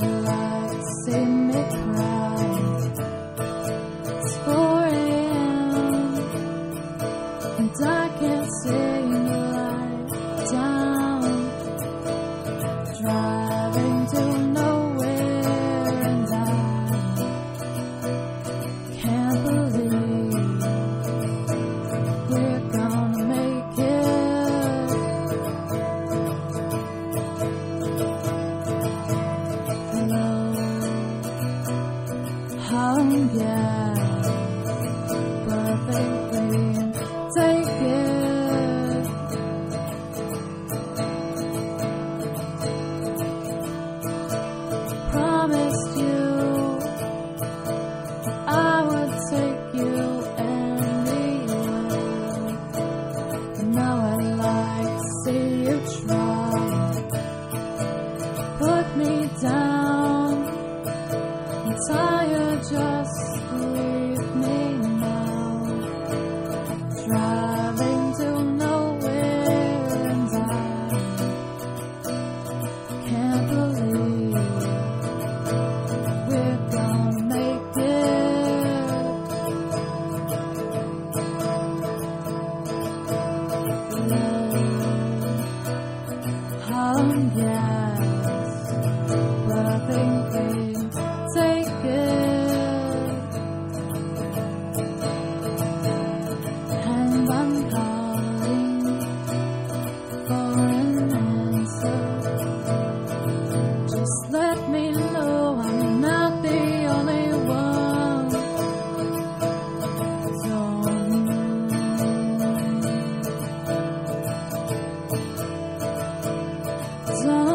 Roger. Come again, birthday perfectly. Take it. Promised you I would take you anywhere. Now I'd like to see you try. Put me down. It's just It's